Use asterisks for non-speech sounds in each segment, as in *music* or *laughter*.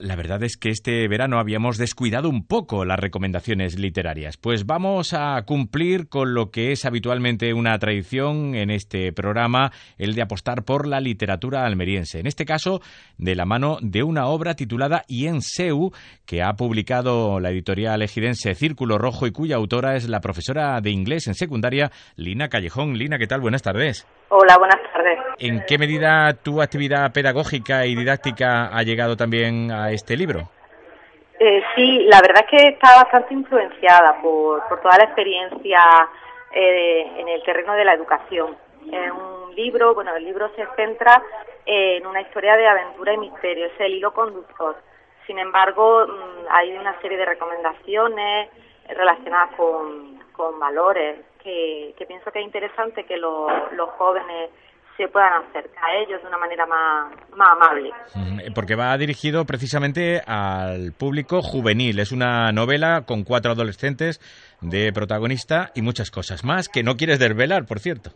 La verdad es que este verano habíamos descuidado un poco las recomendaciones literarias, pues vamos a cumplir con lo que es habitualmente una tradición en este programa, el de apostar por la literatura almeriense. En este caso, de la mano de una obra titulada Ienseu, que ha publicado la editorial ejidense Círculo Rojo y cuya autora es la profesora de inglés en secundaria, Lina Callejón. Lina, ¿qué tal? Buenas tardes. Hola, buenas tardes. ¿En qué medida tu actividad pedagógica y didáctica ha llegado también a este libro? Eh, sí, la verdad es que está bastante influenciada por, por toda la experiencia eh, en el terreno de la educación. Es un libro, bueno, el libro se centra en una historia de aventura y misterio, es el hilo conductor. Sin embargo, mm, hay una serie de recomendaciones relacionadas con, con valores que, pienso que es interesante que los jóvenes se puedan acercar a ellos de una manera más, más amable. Porque va dirigido precisamente al público juvenil. Es una novela con cuatro adolescentes de protagonista y muchas cosas más que no quieres desvelar, por cierto.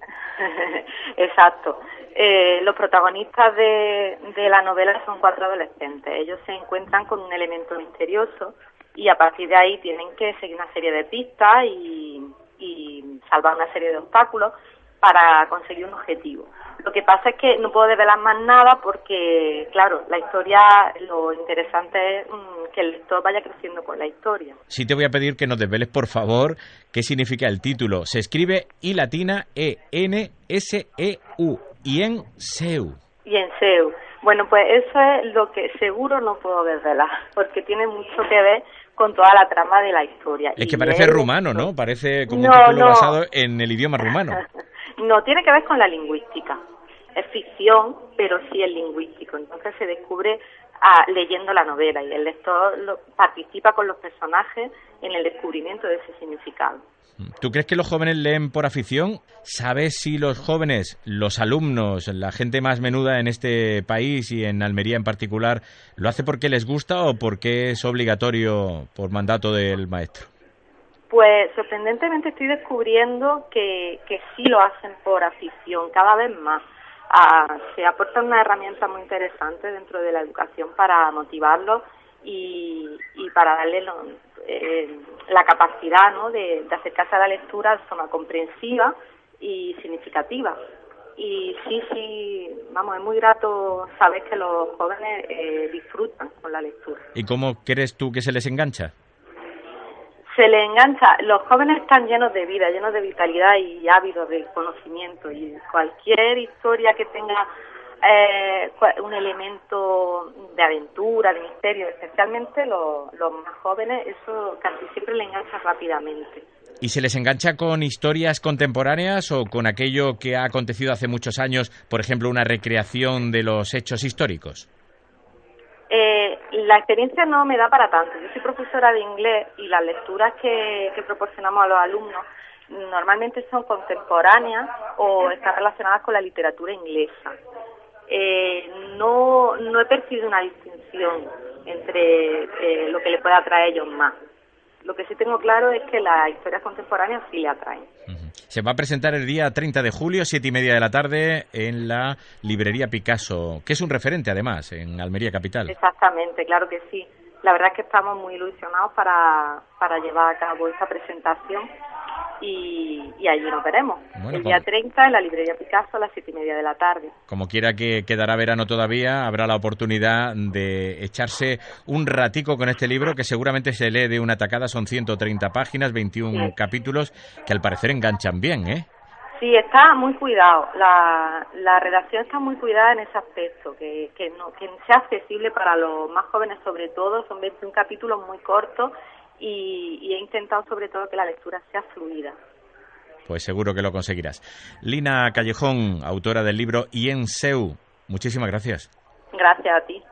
*laughs* Exacto. Eh, los protagonistas de, de la novela son cuatro adolescentes. Ellos se encuentran con un elemento misterioso y a partir de ahí tienen que seguir una serie de pistas y, y salvar una serie de obstáculos para conseguir un objetivo. Lo que pasa es que no puedo desvelar más nada porque, claro, la historia, lo interesante es mm, que el lector vaya creciendo con la historia. Sí te voy a pedir que nos desveles, por favor, qué significa el título. Se escribe I latina E N S E U y en Seu. Y en Seu. Bueno, pues eso es lo que seguro no puedo desvelar, porque tiene mucho que ver con toda la trama de la historia. Es que parece rumano, ¿no? Parece como un título basado en el idioma rumano. *laughs* no, tiene que ver con la lingüística es ficción, pero sí es lingüístico. Entonces se descubre ah, leyendo la novela y el lector participa con los personajes en el descubrimiento de ese significado. ¿Tú crees que los jóvenes leen por afición? ¿Sabes si los jóvenes, los alumnos, la gente más menuda en este país y en Almería en particular, lo hace porque les gusta o porque es obligatorio por mandato del maestro? Pues sorprendentemente estoy descubriendo que, que sí lo hacen por afición, cada vez más se aporta una herramienta muy interesante dentro de la educación para motivarlos y, para darle eh, la capacidad ¿no? de, acercarse a la lectura de forma comprensiva y significativa. Y sí, sí, vamos, es muy grato saber que los jóvenes eh, disfrutan con la lectura. ¿Y cómo crees tú que se les engancha? Se le engancha, los jóvenes están llenos de vida, llenos de vitalidad y ávidos de conocimiento y cualquier historia que tenga eh, un elemento de aventura, de misterio, especialmente los, los más jóvenes, eso casi siempre le engancha rápidamente. ¿Y se les engancha con historias contemporáneas o con aquello que ha acontecido hace muchos años, por ejemplo, una recreación de los hechos históricos? La experiencia no me da para tanto. Yo soy profesora de inglés y las lecturas que, proporcionamos a los alumnos normalmente son contemporáneas o están relacionadas con la literatura inglesa. Eh, no, no he percibido una distinción entre eh, lo que le pueda atraer a ellos más. Lo que sí tengo claro es que las historias contemporáneas sí le atraen. Se va a presentar el día 30 de julio, siete y media de la tarde, en la librería Picasso, que es un referente además en Almería Capital. Exactamente, claro que sí. La verdad es que estamos muy ilusionados para, para llevar a cabo esta presentación y, y allí nos veremos. el día 30 en la librería Picasso a las siete y media de la tarde. Como quiera que quedará verano todavía, habrá la oportunidad de echarse un ratico con este libro que seguramente se lee de una tacada, son 130 páginas, 21 capítulos, que al parecer enganchan bien, ¿eh? Sí, está muy cuidado. La, la redacción está muy cuidada en ese aspecto, que, que, no, que sea accesible para los más jóvenes sobre todo. Son 21 capítulos muy cortos y, he intentado sobre todo que la lectura sea fluida. Pues seguro que lo conseguirás. Lina Callejón, autora del libro Seu, muchísimas gracias. Gracias a ti.